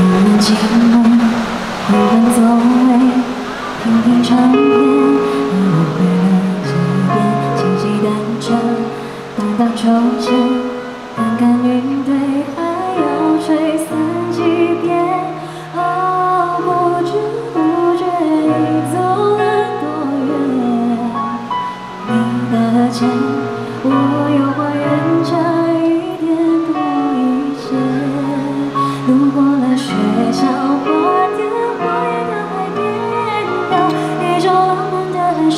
我们寂寞，孤单座位，听听唱片，你我回到身边，骑骑单车，荡荡秋千，看看云堆。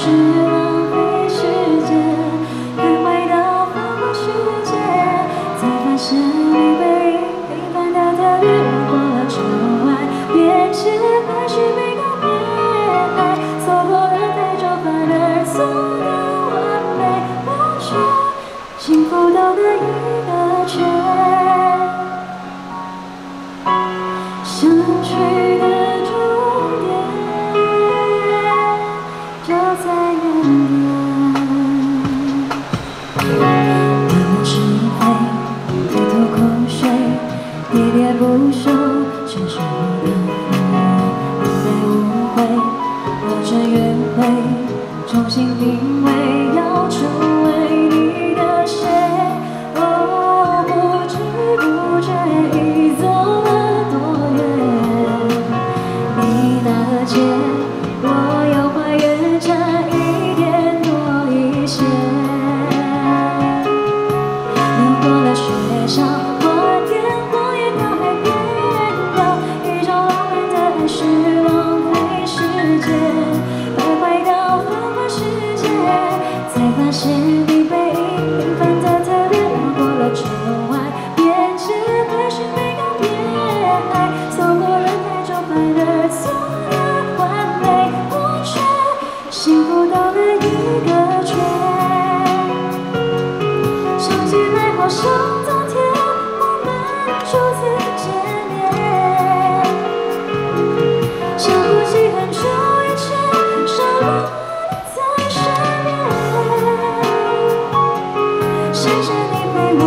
是浪费时间徘徊到繁华世界才发现你平凡的过了外还是没告别错过完美缺幸福因为想起来电，好像昨天我们初次见面。深呼吸，很久以前，少了你在身边。谢谢你陪我。